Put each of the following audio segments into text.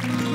Yo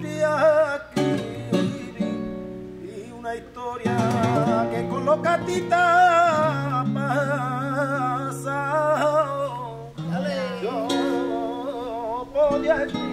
podría escribir una historia que con locatita pasa. Yo podría escribir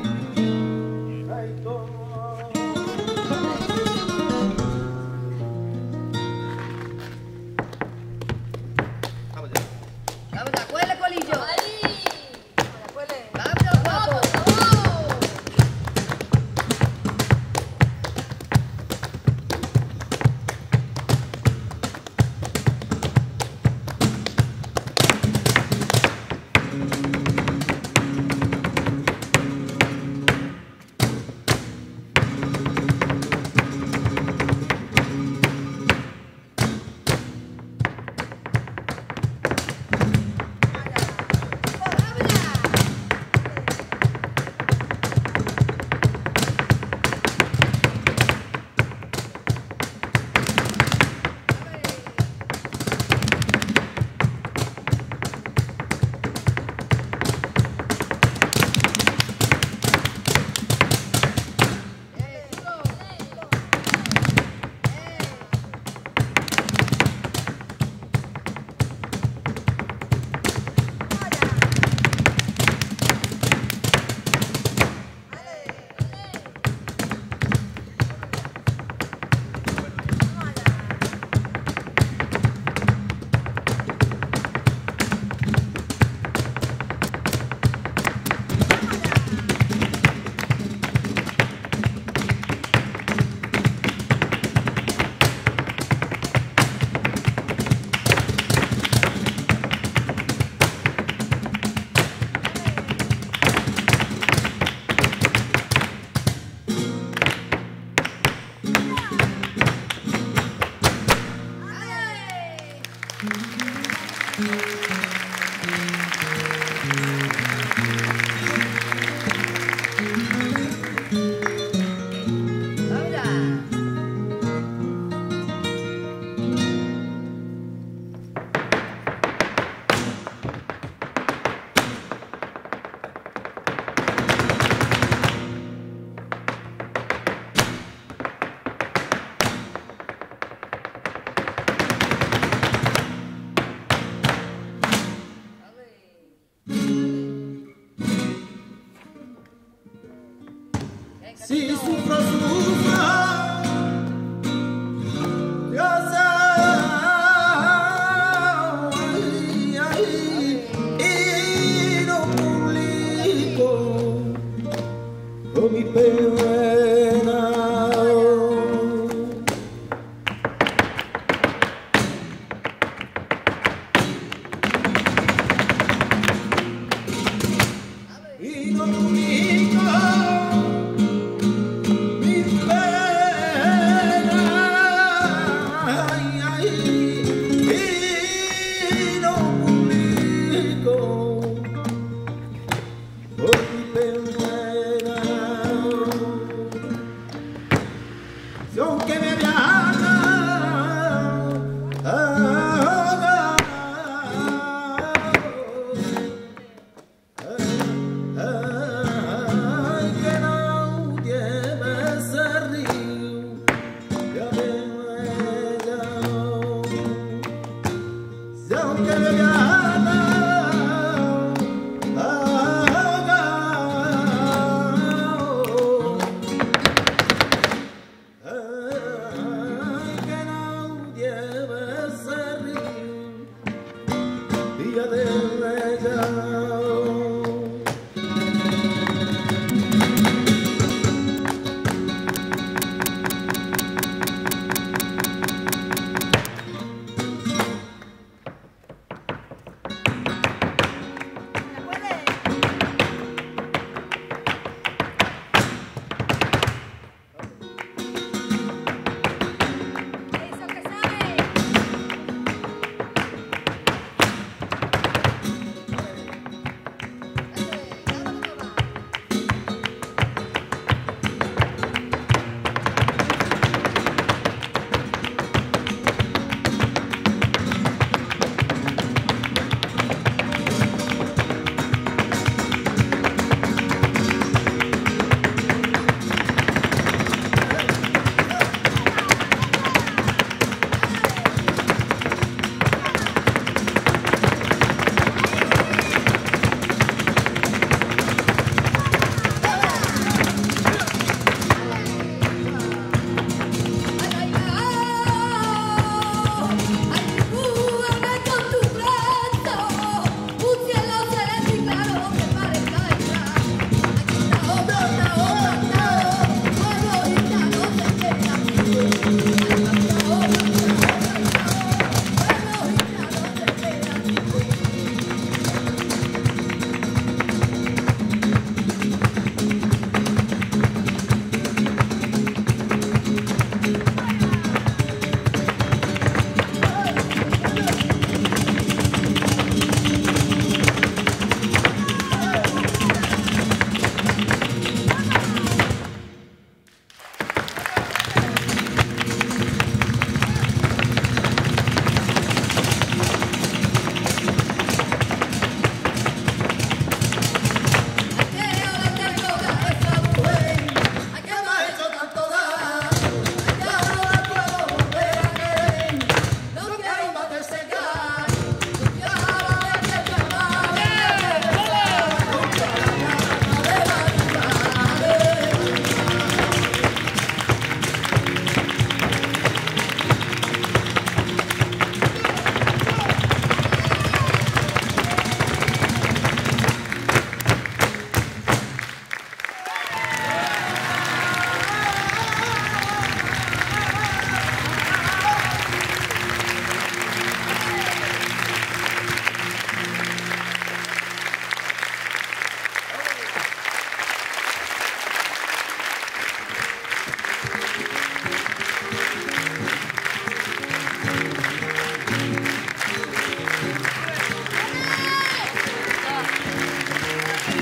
Si sufro, Se isso fosse usar, eu me perdi.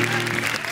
Cristian. Dale.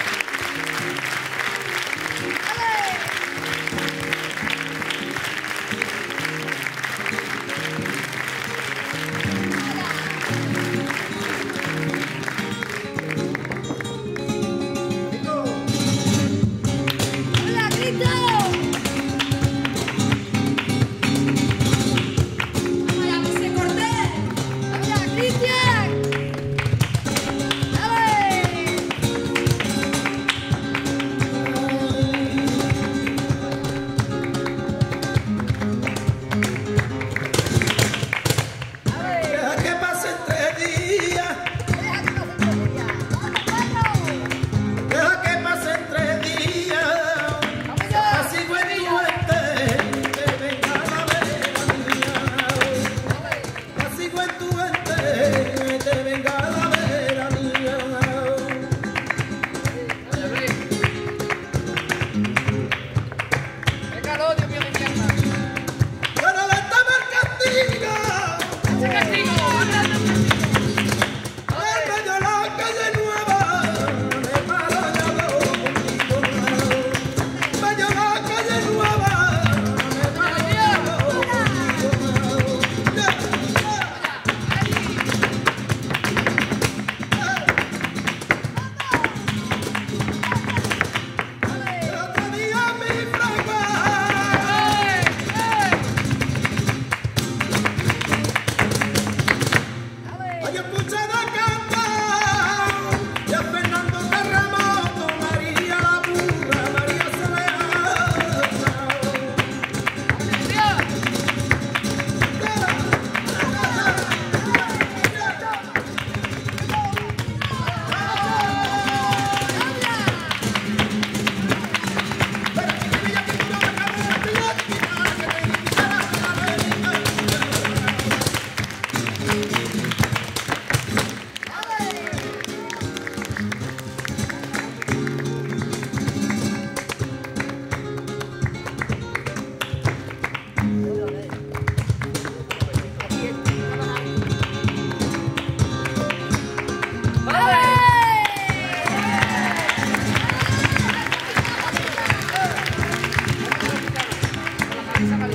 Gracias,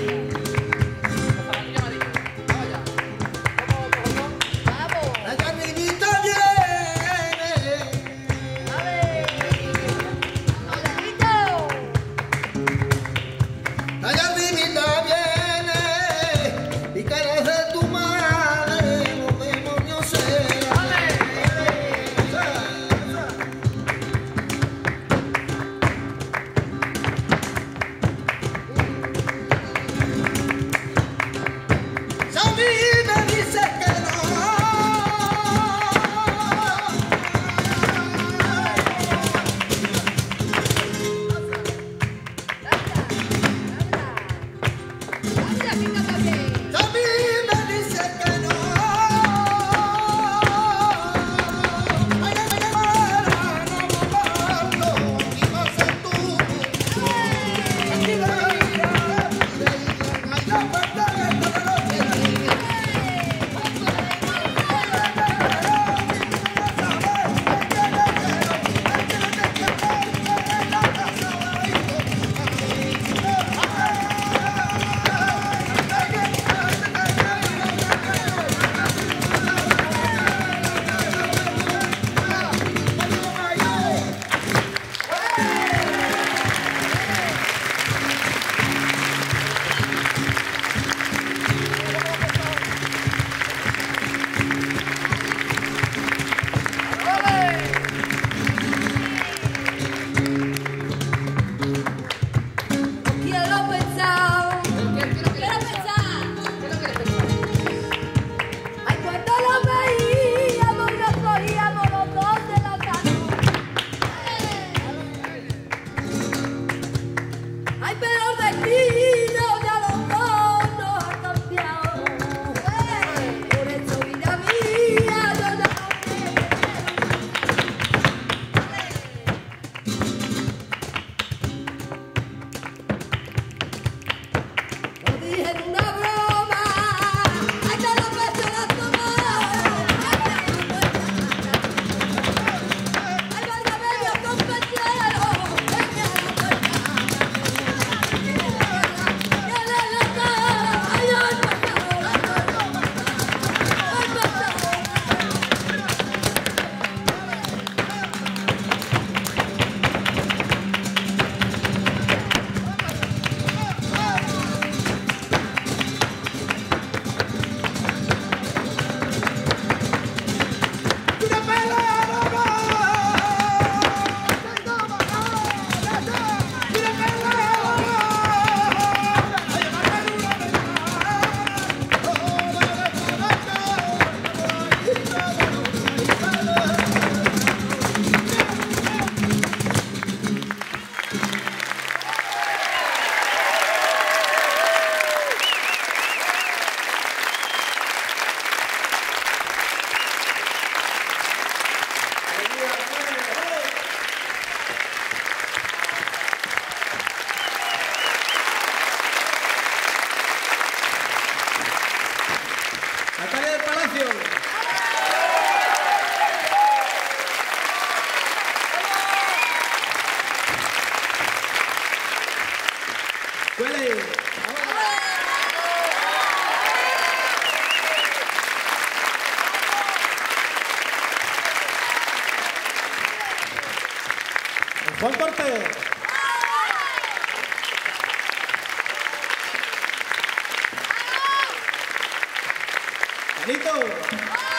Canito.